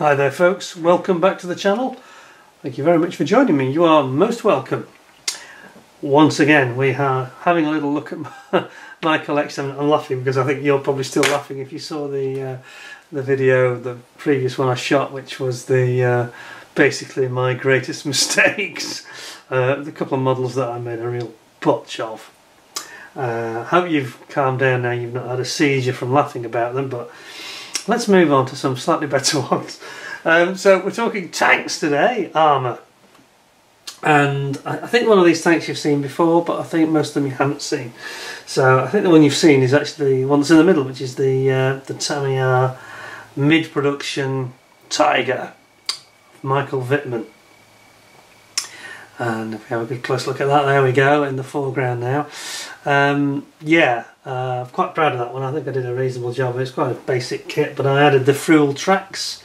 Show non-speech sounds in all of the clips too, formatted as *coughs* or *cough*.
Hi there folks, welcome back to the channel. Thank you very much for joining me, you are most welcome. Once again we are having a little look at my, collection. I'm laughing because I think you're probably still laughing if you saw the uh, the video, the previous one I shot which was the uh, basically my *laughs* greatest mistakes. Uh, the couple of models that I made a real botch of. Uh, hope you've calmed down now, you've not had a seizure from laughing about them but let's move on to some slightly better *laughs* ones. Um, so we're talking tanks today, armour. And I think one of these tanks you've seen before, but I think most of them you haven't seen. So I think the one you've seen is actually the one that's in the middle, which is the uh, the Tamiya mid-production Tiger, Michael Wittmann. And if we have a good close look at that, there we go, in the foreground now. Um, yeah, uh, I'm quite proud of that one. I think I did a reasonable job. It's quite a basic kit, but I added the Friul tracks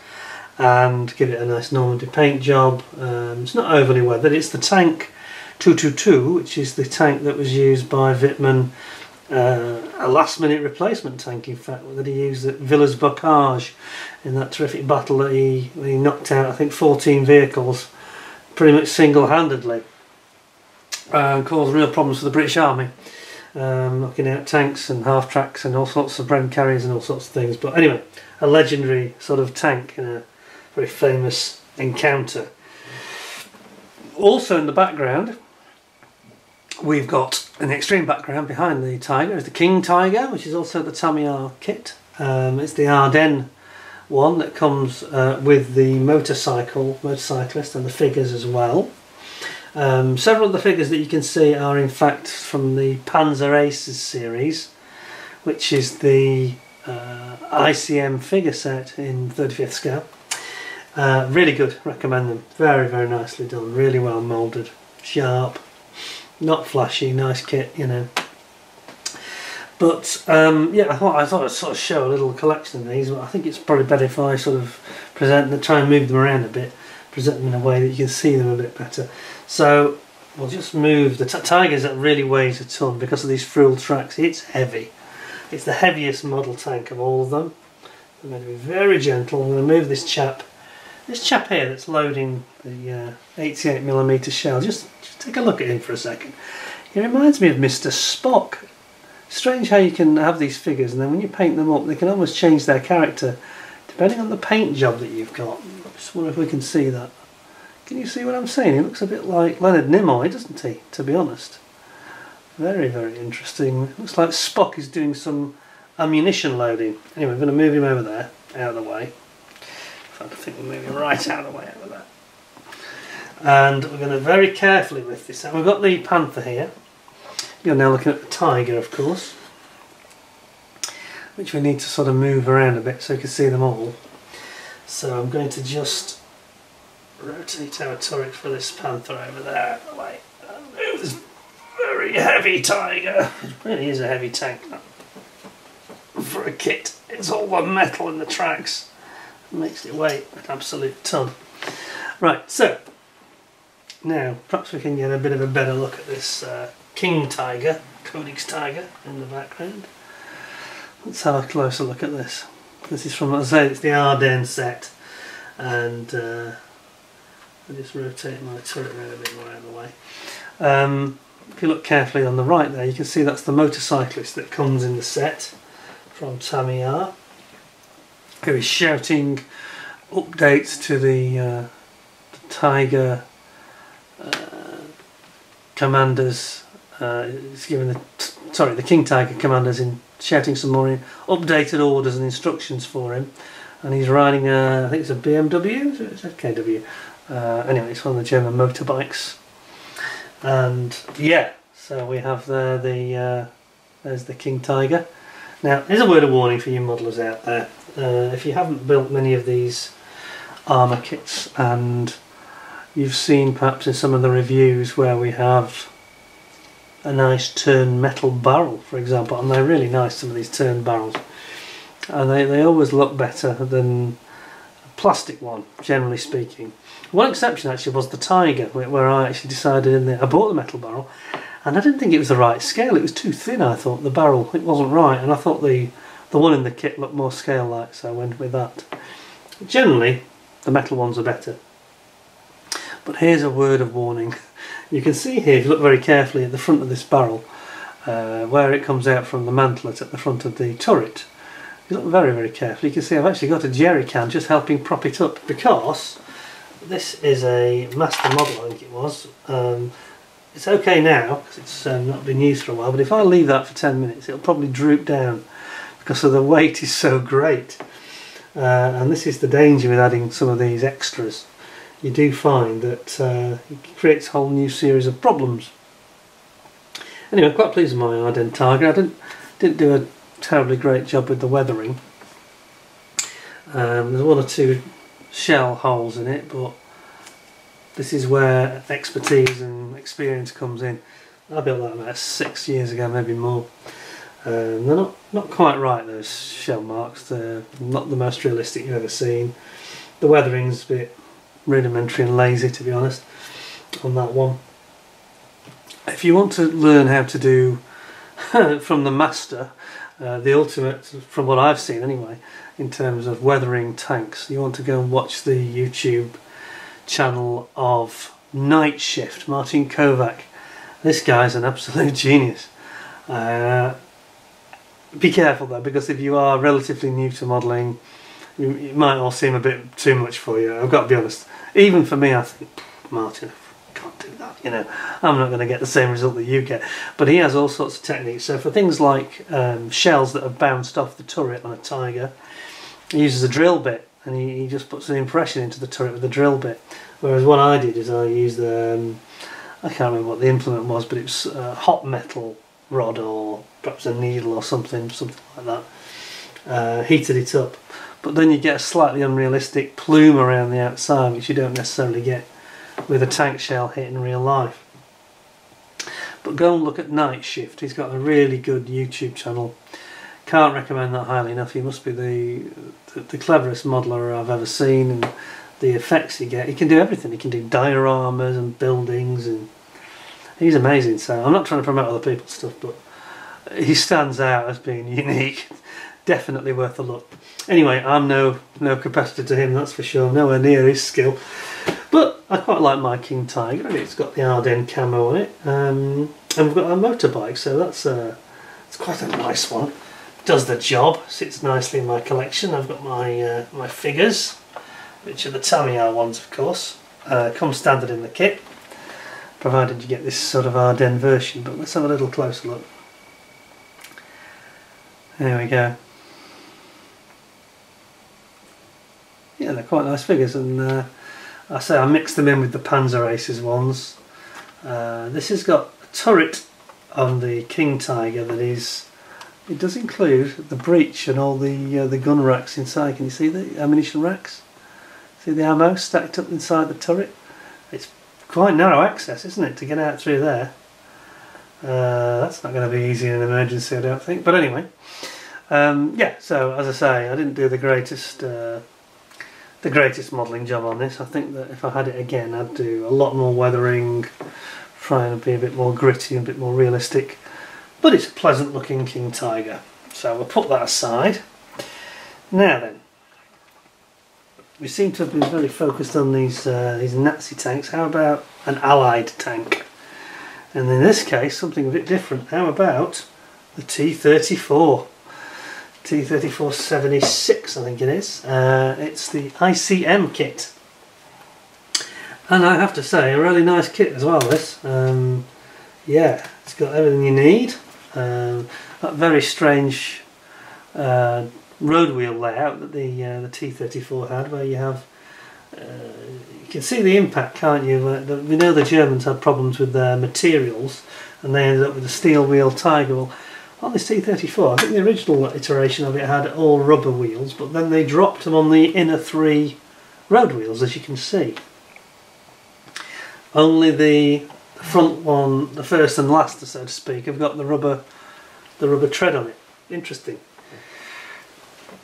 and give it a nice Normandy paint job. Um, it's not overly weathered. It's the tank 222, which is the tank that was used by Wittmann, uh, a last minute replacement tank in fact, that he used at Villers-Bocage in that terrific battle that he, he knocked out, I think 14 vehicles pretty much single-handedly. Uh, caused real problems for the British Army um, out tanks and half tracks and all sorts of Bren carriers and all sorts of things. But anyway, a legendary sort of tank in a very famous encounter. Also in the background, we've got an extreme background behind the Tiger is the King Tiger, which is also the Tamiya kit. Um, it's the Ardennes one that comes uh, with the motorcycle, motorcyclist and the figures as well. Um, several of the figures that you can see are in fact from the Panzer Aces series, which is the uh, ICM figure set in 35th scale. Uh, really good, recommend them. Very, very nicely done, really well moulded, sharp, not flashy, nice kit, you know. But um, yeah, I thought I thought I'd sort of show a little collection of these. But I think it's probably better if I sort of present them, try and move them around a bit, present them in a way that you can see them a bit better. So we'll just move the Tigers that really weighs a ton because of these Friul tracks. It's heavy. It's the heaviest model tank of all of them. I'm going to be very gentle. I'm going to move this chap, this chap here that's loading the uh, 88mm shell. Just, just take a look at him for a second. He reminds me of Mr. Spock. Strange how you can have these figures and then when you paint them up they can almost change their character depending on the paint job that you've got. Just wonder if we can see that. Can you see what I'm saying? He looks a bit like Leonard Nimoy, doesn't he, to be honest? Very, very interesting. Looks like Spock is doing some ammunition loading. Anyway, I'm going to move him over there, out of the way. I think we'll move him right out of the way over there. And we're going to very carefully lift this out. We've got the Panther here. You're now looking at the Tiger, of course. Which we need to sort of move around a bit so you can see them all. So I'm going to just rotate our turret for this panther over there. Wait, move this very heavy tiger. It really is a heavy tank for a kit. It's all the metal in the tracks. It makes it weigh an absolute ton. Right, so now perhaps we can get a bit of a better look at this uh, King Tiger, Koenigs Tiger in the background. Let's have a closer look at this. This is from, as I say, it's the Ardennes set and uh, I just rotate my turret around a bit more out of the way. Um, if you look carefully on the right there, you can see that's the motorcyclist that comes in the set from Tamiya, who is shouting updates to the, uh, the Tiger uh, commanders. Uh, it's giving the sorry the King Tiger commanders in shouting some more updated orders and instructions for him, and he's riding a I think it's a BMW, it's a KW uh, anyway, it's one of the German motorbikes. And yeah, so we have there the uh, there's the King Tiger. Now, here's a word of warning for you modelers out there. Uh, if you haven't built many of these armour kits and you've seen perhaps in some of the reviews where we have a nice turned metal barrel, for example, and they're really nice, some of these turned barrels. And they, they always look better than a plastic one, generally speaking. One exception actually was the Tiger, where I actually decided in there, I bought the metal barrel, and I didn't think it was the right scale. It was too thin, I thought, the barrel. It wasn't right, and I thought the, the one in the kit looked more scale-like, so I went with that. Generally, The metal ones are better. But here's a word of warning. *laughs* You can see here, if you look very carefully at the front of this barrel, uh, where it comes out from the mantlet at the front of the turret. If You look very, very carefully, you can see I've actually got a jerry can just helping prop it up because this is a master model, I think it was. Um, it's okay now because it's um, not been used for a while, but if I leave that for 10 minutes, it'll probably droop down because of the weight is so great. Uh, and this is the danger with adding some of these extras. You do find that uh, it creates a whole new series of problems. Anyway, I'm quite pleased with my Ardennes Tiger. I didn't, didn't do a terribly great job with the weathering. Um, there's one or two shell holes in it, but this is where expertise and experience comes in. I built that about six years ago, maybe more. Um, they're not, not quite right, those shell marks. They're not the most realistic you've ever seen. The weathering's a bit rudimentary and lazy, to be honest, on that one. If you want to learn how to do *laughs* from the master, uh, the ultimate, from what I've seen anyway, in terms of weathering tanks, you want to go and watch the YouTube channel of Night Shift, Martin Kovac. This guy's an absolute *laughs* genius. Uh, be careful though, because if you are relatively new to modelling, it might all seem a bit too much for you. I've got to be honest. Even for me, I think, Martin, can't do that. You know, I'm not going to get the same result that you get. But he has all sorts of techniques. So for things like um, shells that have bounced off the turret on a Tiger, he uses a drill bit and he, he just puts an impression into the turret with a drill bit. Whereas what I did is I used the, um, I can't remember what the implement was, but it was a hot metal rod or perhaps a needle or something, something like that. Uh, heated it up, but then you get a slightly unrealistic plume around the outside, which you don't necessarily get with a tank shell hit in real life. But go and look at Night Shift. He's got a really good YouTube channel. Can't recommend that highly enough. He must be the the, the cleverest modeler I've ever seen, and the effects he get. He can do everything. He can do dioramas and buildings, and he's amazing. So I'm not trying to promote other people's stuff, but he stands out as being *laughs* unique. Definitely worth a look. Anyway, I'm no no competitor to him, that's for sure. Nowhere near his skill. But I quite like my King Tiger. It's got the Ardennes camo on it, um, and we've got a motorbike, so that's a it's quite a nice one. Does the job. Sits nicely in my collection. I've got my uh, my figures, which are the Tamiya ones, of course. Uh, come standard in the kit, provided you get this sort of Ardennes version. But let's have a little closer look. There we go. Yeah, they're quite nice figures, and uh, I say I mixed them in with the Panzer Aces ones. Uh, this has got a turret on the King Tiger that is. It does include the breech and all the uh, the gun racks inside. Can you see the ammunition racks? See the ammo stacked up inside the turret? It's quite narrow access, isn't it, to get out through there? Uh, that's not going to be easy in an emergency, I don't think. But anyway, um, yeah. So as I say, I didn't do the greatest uh, the greatest modelling job on this. I think that if I had it again, I'd do a lot more weathering, try and be a bit more gritty and a bit more realistic. But it's a pleasant looking King Tiger. So we'll put that aside. Now then, we seem to have been very focused on these uh, these Nazi tanks. How about an Allied tank? And in this case, something a bit different. How about the T-34? T3476 I think it is. Uh, it's the ICM kit. And I have to say, a really nice kit as well this. Um, yeah, it's got everything you need. Um, that very strange uh, road wheel layout that the uh, the T34 had where you have uh, you can see the impact can't you we know the Germans had problems with their materials and they ended up with a steel wheel Tiger well on this T34, I think the original iteration of it had all rubber wheels, but then they dropped them on the inner three road wheels, as you can see. Only the front one, the first and last, so to speak, have got the rubber, the rubber tread on it. Interesting.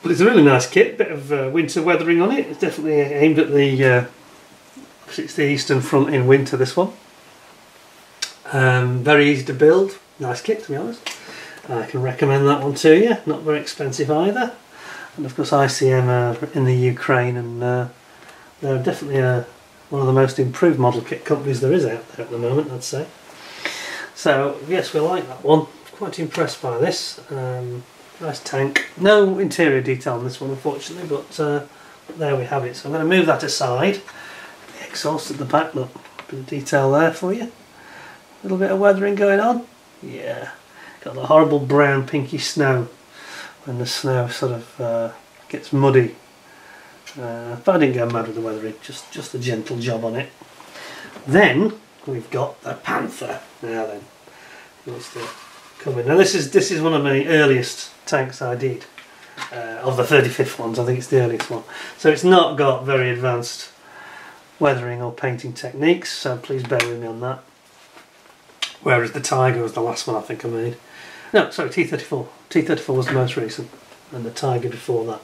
But it's a really nice kit, bit of uh, winter weathering on it. It's definitely aimed at the, uh, it's the eastern front in winter, this one. Um, very easy to build, nice kit to be honest. I can recommend that one to you, not very expensive either. And of course ICM are in the Ukraine and uh, they're definitely a, one of the most improved model kit companies there is out there at the moment, I'd say. So yes, we like that one. Quite impressed by this. Um, nice tank. No interior detail on this one, unfortunately, but, uh, there we have it. So I'm going to move that aside. The exhaust at the back, look, bit of detail there for you. A little bit of weathering going on. Yeah, got the horrible brown pinky snow when the snow sort of uh, gets muddy. Uh, but I didn't go mad with the weathering, just, just a gentle job on it. Then we've got the Panther. Now then, wants to come in. Now this is this is one of my earliest tanks I did. Uh, of the 35th ones, I think it's the earliest one. So it's not got very advanced weathering or painting techniques, so please bear with me on that. Whereas the Tiger was the last one I think I made. No, sorry, T34. T34 was the most recent, and the Tiger before that.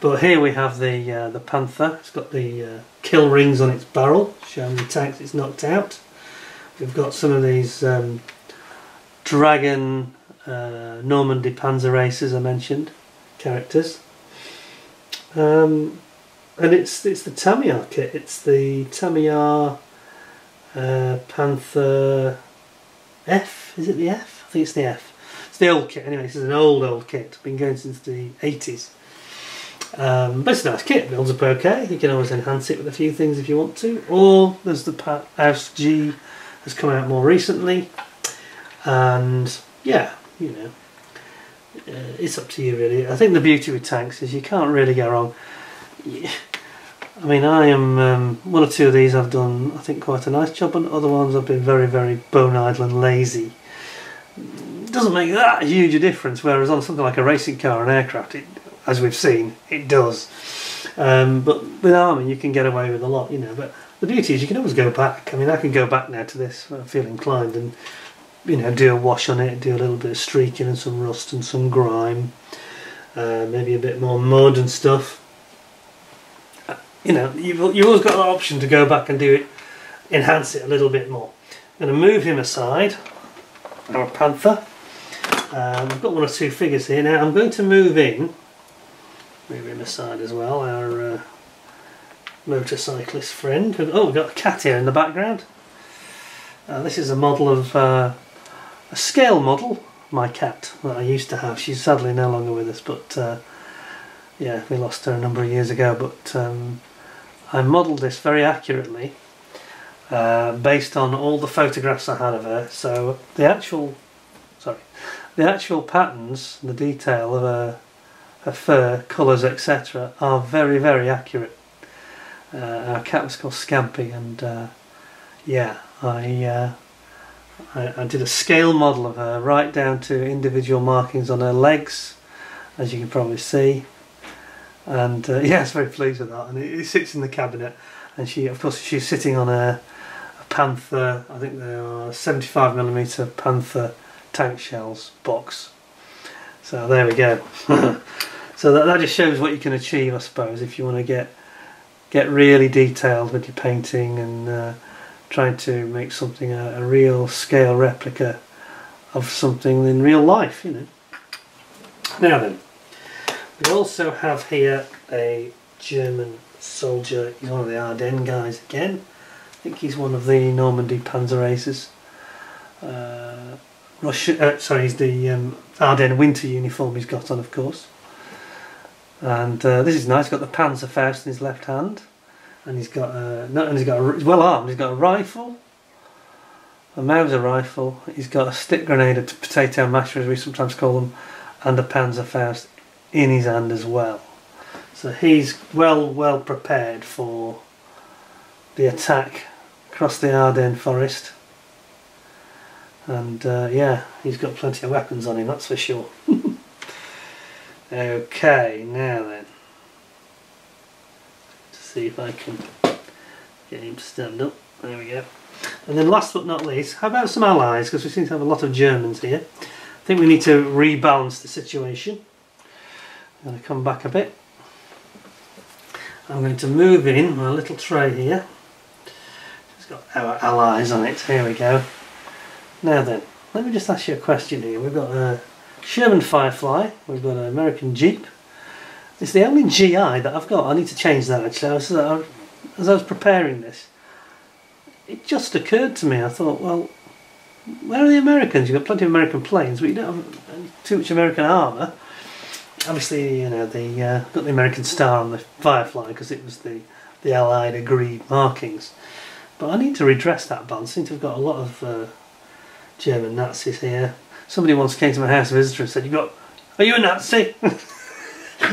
But here we have the uh, the Panther. It's got the uh, kill rings on its barrel, showing the tanks it's knocked out. We've got some of these um, Dragon uh, Normandy Panzer Aces I mentioned, characters. Um, and it's it's the Tamiya kit. It's the Tamiya uh, Panther F. Is it the F? I think it's the F. The old kit anyway. This is an old old kit. Been going since the 80s. Um, but it's a nice kit, builds up okay. You can always enhance it with a few things if you want to. Or there's the Ausf G has come out more recently. And yeah, you know, uh, it's up to you really. I think the beauty with tanks is you can't really go wrong. I mean, I am, um, one or two of these I've done, I think, quite a nice job on. Other ones I've been very, very bone idle and lazy. Doesn't make that huge a difference, whereas on something like a racing car and aircraft, it, as we've seen, it does. Um, but with army, you can get away with a lot, you know. But the beauty is you can always go back. I mean, I can go back now to this. I feel inclined and you know do a wash on it, do a little bit of streaking and some rust and some grime, uh, maybe a bit more mud and stuff. You know, you've, you've always got the option to go back and do it, enhance it a little bit more. I'm going to move him aside, our panther. Um, I've got one or two figures here now. I'm going to move in Move him aside as well, our uh, motorcyclist friend. Oh, we've got a cat here in the background. Uh, this is a model of uh, a scale model, my cat that I used to have. She's sadly no longer with us, but uh, yeah, we lost her a number of years ago. But um, I modelled this very accurately uh, based on all the photographs I had of her. So the actual, sorry, the actual patterns, the detail of a her fur, colours, etc. are very, very accurate. Uh, our cat was called Scampy, and uh, yeah, I, uh, I, I did a scale model of her right down to individual markings on her legs, as you can probably see. And uh, *laughs* yeah, I was very pleased with that. And it, it, sits in the cabinet, and she, of course, she's sitting on a, a Panther. I think they are 75 millimeter Panther tank shells box. So there we go. *laughs* so that, that just shows what you can achieve, I suppose, if you want to get get really detailed with your painting and uh, trying to make something a, a, real scale replica of something in real life, you know. Now then, we also have here a German soldier. He's one of the Ardennes guys again. I think he's one of the Normandy Panzer Aces. Uh, Russia, uh, sorry, he's the um, Ardennes winter uniform he's got on, of course. And uh, this is nice. He's got the Panzerfaust in his left hand, and he's got a, not only he's got a, he's well armed. He's got a rifle, a Mauser rifle. He's got a stick grenade, a potato masher, as we sometimes call them, and a Panzerfaust in his hand as well. So he's well, well prepared for the attack across the Ardennes forest and uh, yeah he's got plenty of weapons on him that's for sure. *laughs* Okay now then. To see if I can get him to stand up. There we go. And then last but not least how about some allies? Because we seem to have a lot of Germans here. I think we need to rebalance the situation. I'm going to come back a bit. I'm going to move in my little tray here. It's got our allies on it. Here we go now then, let me just ask you a question here. We've got a Sherman Firefly, we've got an American Jeep. It's the only GI that I've got. I need to change that actually. I uh, as I was preparing this, it just occurred to me. I thought, well, where are the Americans? You've got plenty of American planes, but you don't have too much American armour. Obviously, you know, the uh, got the American star on the Firefly because it was the the Allied agreed markings. But I need to redress that band. I seem to have got a lot of uh, German Nazis here. Somebody once came to my house, a visitor, and said, "You got? Are you a Nazi?" *laughs* I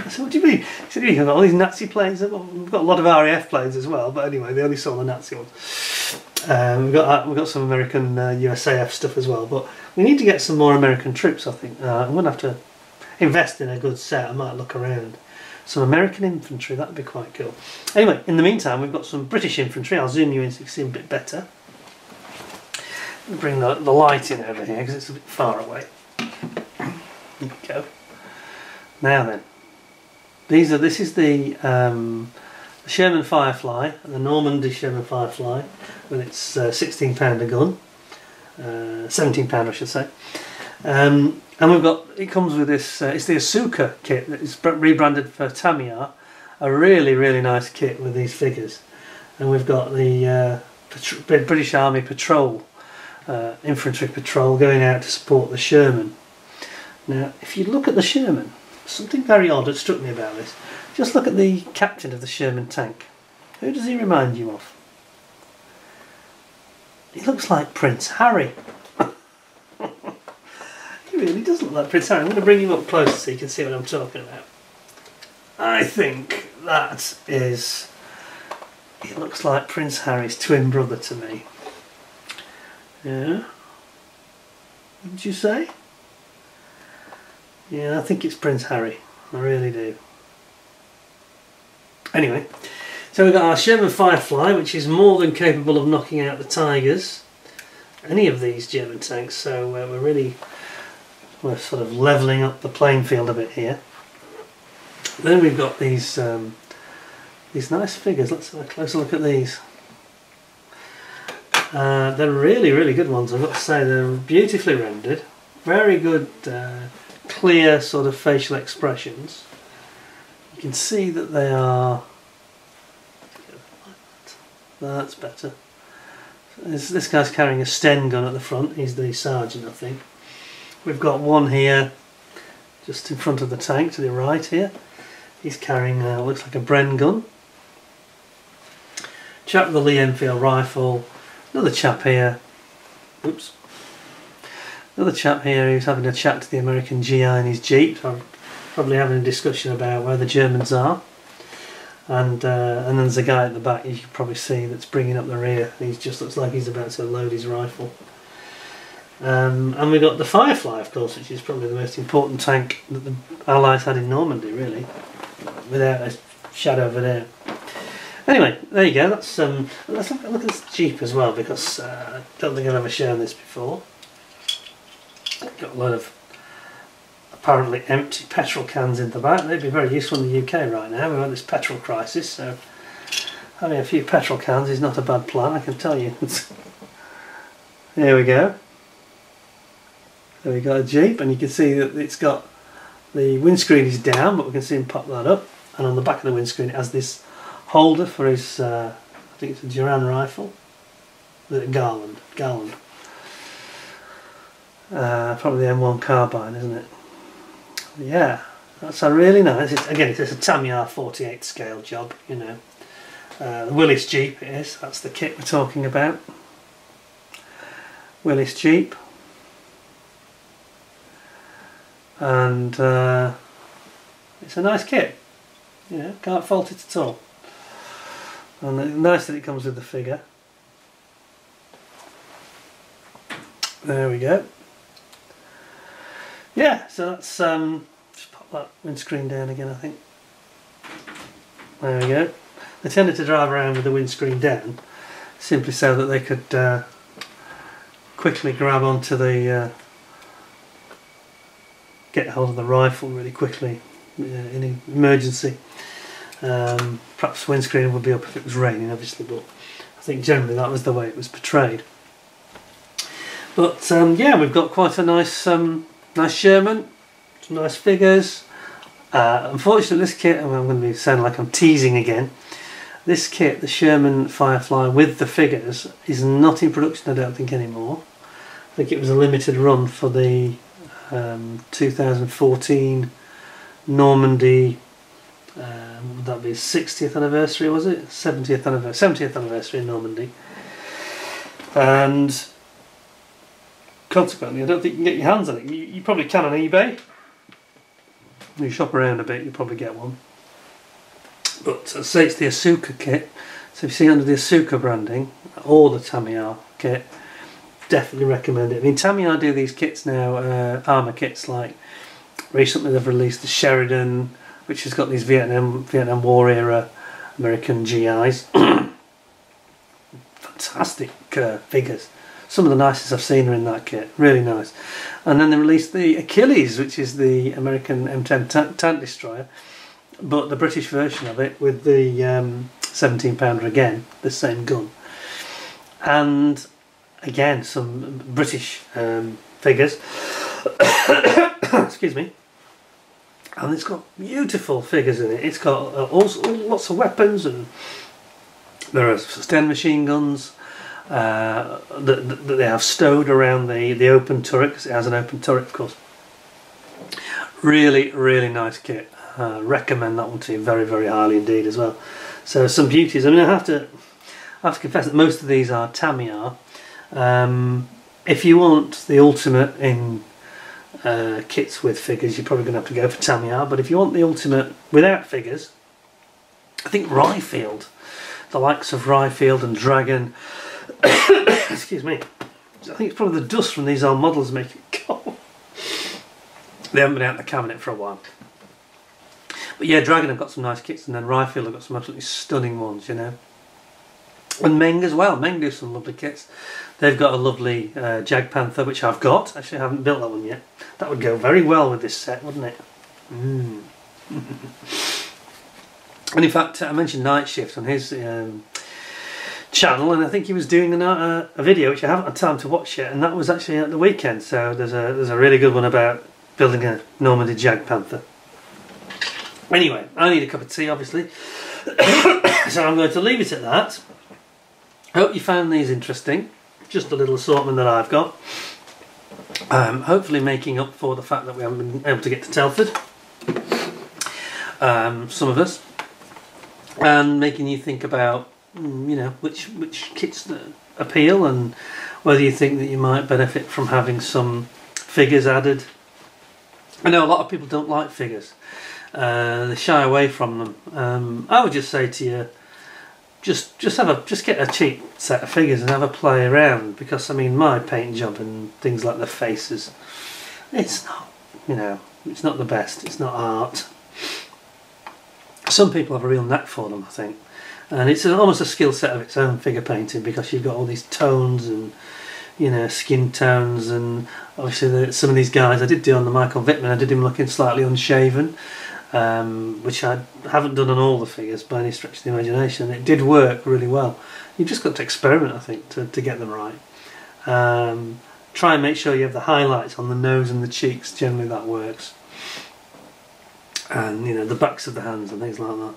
said, "What do you mean?" He said, "You've got all these Nazi planes. We've got a lot of RAF planes as well, but anyway, they only saw the Nazi ones." Um, we've got uh, we've got some American uh, USAF stuff as well, but we need to get some more American troops. I think uh, I'm going to have to invest in a good set. I might look around. Some American infantry, that'd be quite cool. Anyway, in the meantime, we've got some British infantry. I'll zoom you in so you can see a bit better. Bring the, the light in over here because it's a bit far away. Go. Now then, these are. This is the um, Sherman Firefly, the Normandy Sherman Firefly, with its uh, 16 pounder gun, uh, 17 pounder I should say. Um, and we've got, it comes with this, uh, it's the Asuka kit that is rebranded for Tamiya, a really, really nice kit with these figures. And we've got the uh, British Army Patrol, uh, infantry patrol going out to support the Sherman. Now, if you look at the Sherman, something very odd that struck me about this. Just look at the captain of the Sherman tank. Who does he remind you of? He looks like Prince Harry. *laughs* he really does look like Prince Harry. I'm going to bring him up closer so you can see what I'm talking about. I think that is... He looks like Prince Harry's twin brother to me. Yeah? What did you say? Yeah, I think it's Prince Harry. I really do. Anyway, so we've got our Sherman Firefly, which is more than capable of knocking out the Tigers, any of these German tanks. So uh, we're really we're sort of levelling up the playing field a bit here. Then we've got these um, these nice figures. Let's have a closer look at these. Uh, they're really, really good ones. I've got to say. They're beautifully rendered. Very good, uh, clear sort of facial expressions. You can see that they are that's better. This, this guy's carrying a Sten gun at the front. He's the sergeant I think. We've got one here just in front of the tank to the right here. He's carrying uh, looks like a Bren gun. Chap with the Lee Enfield rifle another chap here oops another chap here who's having a chat to the American GI in his Jeep probably having a discussion about where the Germans are. And uh, and then there's a guy at the back you can probably see that's bringing up the rear. He just looks like he's about to load his rifle. Um, and we've got the Firefly, of course, which is probably the most important tank that the Allies had in Normandy, really, without a shadow of a doubt. Anyway, there you go. That's um, let's look, look at this Jeep as well because uh, I don't think I've ever shown this before. Got a lot of apparently empty petrol cans in the back. They'd be very useful in the UK right now. We've got this petrol crisis, so having a few petrol cans is not a bad plan, I can tell you. *laughs* there we go. So we've got a Jeep, and you can see that it's got the windscreen is down, but we can see him pop that up. And on the back of the windscreen, it has this holder for his, uh, I think it's a Duran rifle. The Garand, Garand. Uh, probably the M1 carbine, isn't it? yeah, that's a really nice. It's, again, it's a Tamiya 48 scale job, you know. Uh, the Willys Jeep it is, that's the kit we're talking about. Willys Jeep. And uh, it's a nice kit, you know, can't fault it at all. And nice that it comes with the figure. There we go yeah, so that's um, just pop that windscreen down again. I think. There we go. They tended to drive around with the windscreen down, simply so that they could uh, quickly grab onto the uh, get hold of the rifle really quickly uh, in emergency. Um, perhaps windscreen would be up if it was raining, obviously, but I think generally that was the way it was portrayed. But um, yeah, we've got quite a nice um, Nice Sherman, some nice figures. Uh, unfortunately, this kit, I'm going to be sounding like I'm teasing again. This kit, the Sherman Firefly with the figures, is not in production, I don't think, anymore. I think it was a limited run for the um, 2014 Normandy, um, would that be 60th anniversary, was it? 70th anniversary, 70th anniversary in Normandy. And consequently, I don't think you can get your hands on it. You, you probably can on eBay. You shop around a bit, you'll probably get one. But say, it's the Asuka kit. So if you see under the Asuka branding, or the Tamiya kit, definitely recommend it. I mean, Tamiya do these kits now, uh, armour kits, like recently they've released the Sheridan, which has got these Vietnam Vietnam War era American GIs. *clears throat* Fantastic uh, figures. Some of the nicest I've seen are in that kit. Really nice. And then they released the Achilles, which is the American M10 tank destroyer, but the British version of it with the um, 17 pounder again, the same gun. And again, some British um, figures. *coughs* Excuse me. And it's got beautiful figures in it. It's got uh, lots of weapons and there are Sten machine guns uh, that, that, they have stowed around the, the open turret because it has an open turret, of course. Really, really nice kit. Uh, recommend that one to you very, very highly indeed as well. So some beauties. I mean, I have to, I have to confess that most of these are Tamiya. Um, if you want the ultimate in uh, kits with figures, you're probably going to have to go for Tamiya. But if you want the ultimate without figures, I think Ryefield, the likes of Ryefield and Dragon, *coughs* excuse me, I think it's probably the dust from these old models make it *laughs* go. they haven't been out in the cabinet for a while. But yeah, Dragon have got some nice kits, and then Ryefield have got some absolutely stunning ones, you know. And Meng as well. Meng do some lovely kits. They've got a lovely uh, Jagdpanther, which I've got. Actually, I haven't built that one yet. That would go very well with this set, wouldn't it? Mm. *laughs* and in fact, I mentioned Night Shift on his um, channel, and I think he was doing a, uh, a, video which I haven't had time to watch yet, and that was actually at the weekend. So there's a there's a really good one about building a Normandy Jagdpanther. Anyway, I need a cup of tea, obviously, *coughs* so I'm going to leave it at that. I hope you found these interesting. Just a little assortment that I've got. Um, hopefully making up for the fact that we haven't been able to get to Telford. Um, some of us. And making you think about, mm, you know, which, which kits appeal and whether you think that you might benefit from having some figures added. I know a lot of people don't like figures. Uh, they shy away from them. Um, I would just say to you, just just have a just get a cheap set of figures and have a play around because I mean my paint job and things like the faces it's not you know it's not the best it's not art. Some people have a real knack for them I think. And it's almost a skill set of its own figure painting because you've got all these tones and you know skin tones and obviously the, some of these guys I did do on the Michael Wittmann I did him looking slightly unshaven um, which I haven't done on all the figures by any stretch of the imagination. It did work really well. You've just got to experiment, I think, to, to get them right. Um, try and make sure you have the highlights on the nose and the cheeks. Generally, that works. And you know the backs of the hands and things like that.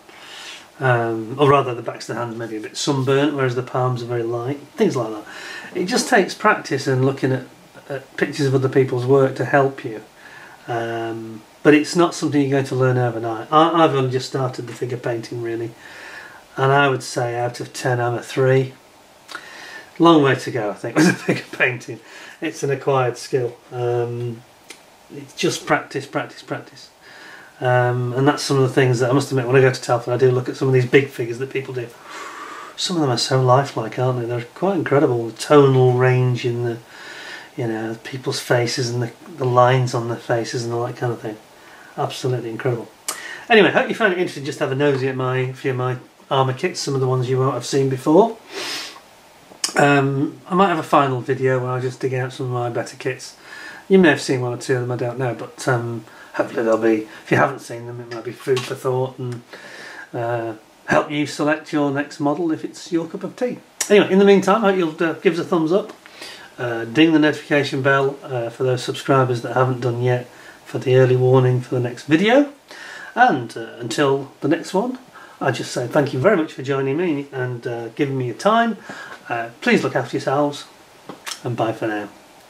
Um, or rather, the backs of the hands maybe a bit sunburnt, whereas the palms are very light. Things like that. It just takes practice and looking at, at pictures of other people's work to help you. Um, but it's not something you're going to learn overnight. I, have only just started the figure painting really, and I would say out of 10 I'm a 3. Long way to go I think *laughs* with the figure painting. It's an acquired skill. Um, it's just practice, practice, practice. Um, and that's some of the things that I must admit when I go to Telford I do look at some of these big figures that people do. Some of them are so lifelike aren't they? They're quite incredible. The tonal range in the you know, people's faces and the, the lines on their faces and all that kind of thing absolutely incredible. Anyway, hope you found it interesting just to have a nosy at my few of my armour kits, some of the ones you won't have seen before. Um, I might have a final video where I just dig out some of my better kits. You may have seen one or two of them, I don't know, but um, hopefully they'll be, if you haven't seen them, it might be food for thought and uh, help you select your next model if it's your cup of tea. Anyway, in the meantime, I hope you'll uh, give us a thumbs up, uh, ding the notification bell uh, for those subscribers that haven't done yet, for the early warning for the next video. And uh, until the next one, I just say thank you very much for joining me and uh, giving me your time. Uh, please look after yourselves and bye for now.